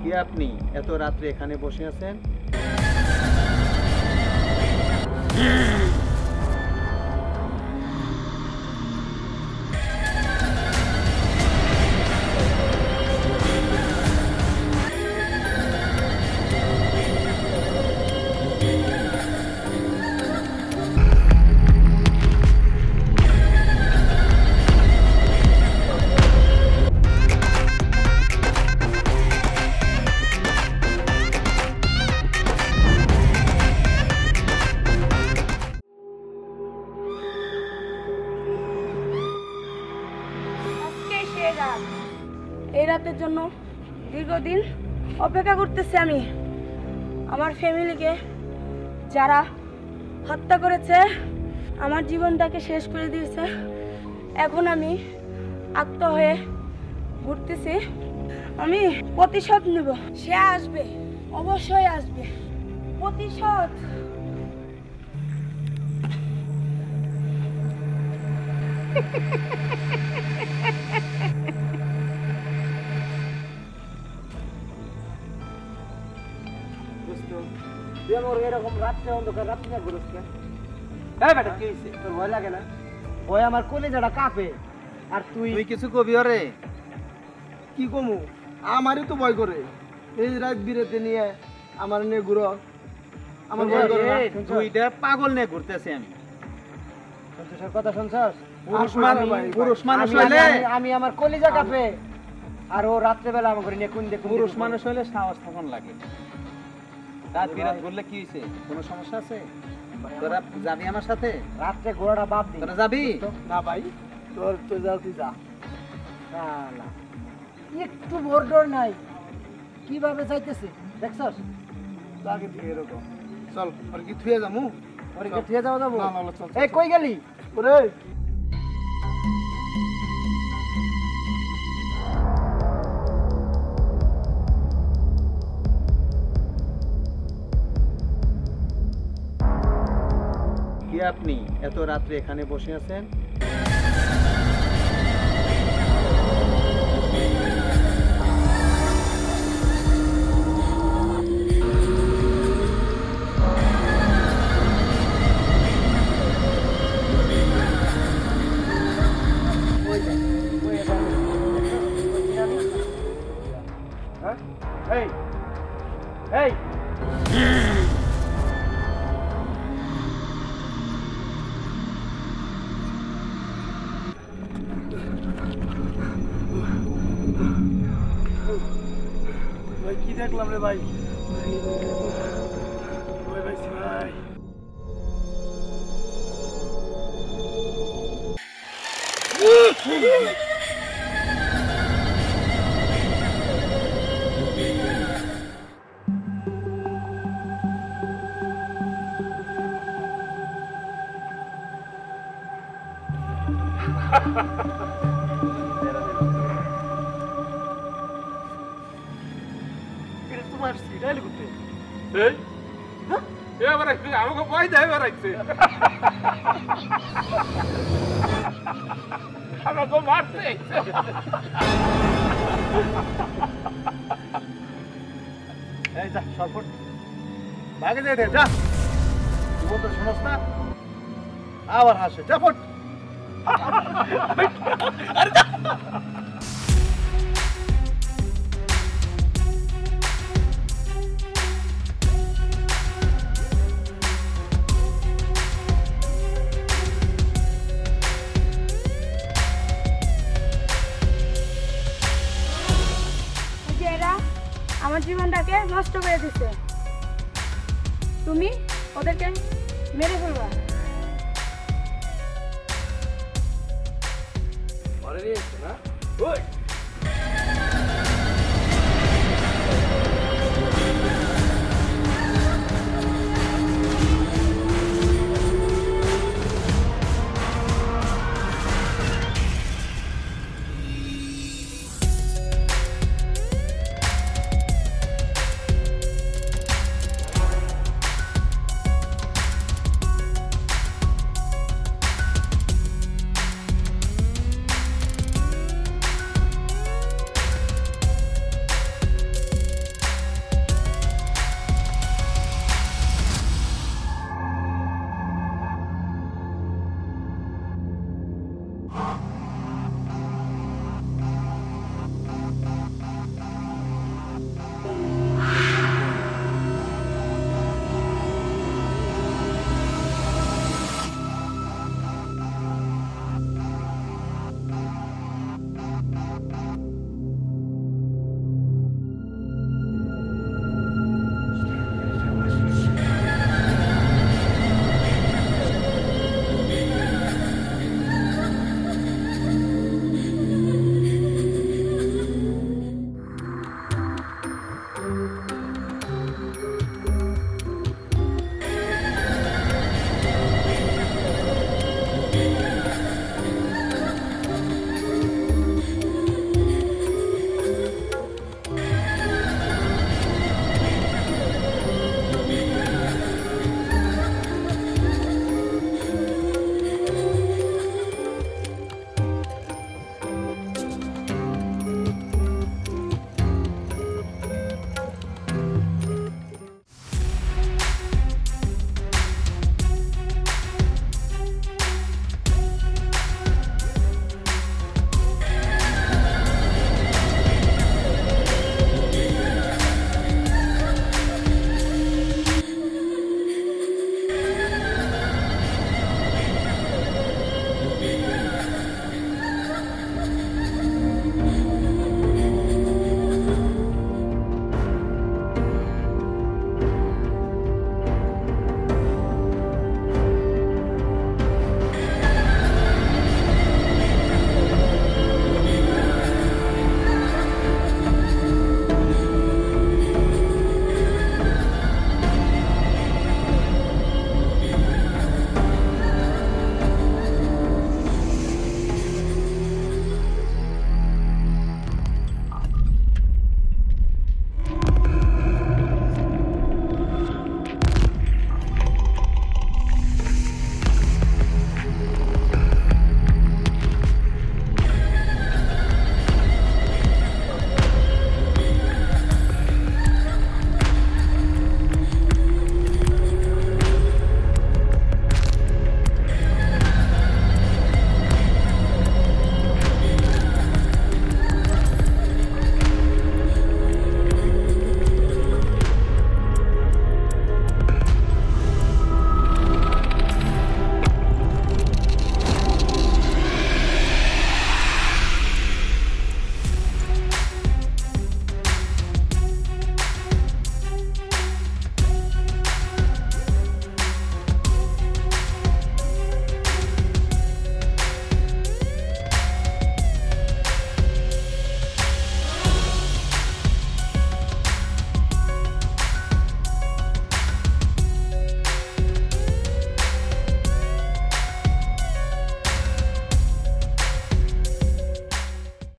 কি আপনি? এত রাত্রে এখানে বসে আছেন? রাতের জন্য দীর্ঘদিন অপেক্ষা করতেছি আমি। আমার ফ্যামিলিকে যারা হত্যা করেছে, আমার জীবনটাকে শেষ করে দিয়েছে। এখন আমি আত্ম হয়ে ঘুরতেছি। আমি প্রতিশোধ নেব। সে আসবে, অবশ্যই আসবে। প্রতিশোধ। তুই আমার এরকম রাত্রে অন্ধকার রাত্রে না ঘুরোস কেন? এই বেটা। কি হইছে? তোর ভয় লাগে না? ওই আমার কলেজাটা কাঁপে। আর তুই তুই কিছু কবি রে কি কমু? আমারই তো ভয় করে। এই রাত বিরেতে নিয়ে আমার নিয়ে ঘুরো। আমার ভয় করে না। দুইটা পাগল নিয়ে ঘুরতেছি আমি। সন্তোষের কথা শুনছস? পুরুষ মানুষ- পুরুষ মানুষ হইলে- আমি- আমি আমার কলিজা কাঁপে। আর ও রাত্রেবেলা আমার নিয়ে কোন দেখুন পুরুষ মানুষ হইলে সাহস তখন লাগে। রাত বিরাত ঘুরলে কি হয়েছে কোনো সমস্যা আছে? তোরা যাবি আমার সাথে? রাত্রে ঘোড়াটা বাদ দিই তোরা যাবি? না ভাই তোর তো যাও তুই যা। না একটু ভোর ডোর নাই। কীভাবে যাইতেছে? দেখছস? আগে থেকে এরকম চল আর কি থুয়ে যামু ওরে কে থিয়ে যাওয়া যাব? চল, এই কই গেলি? ওরে কি আপনি? এত রাত্রে এখানে বসে আছেন? দেখলাম রে ভাই ওই ভাই ভাই এটা এই? এবার আইছে আমাকে ভয় দেয় এবার আইছে আমাকে মারতে আইছে। এই যা সরপট ভাগে দে দে যা। তুই তো শুনস না? আবার হাসে যা ফট আমার জীবনটাকে নষ্ট করে দিছে। তুমি ওদেরকে মেরে ফেলবা। না?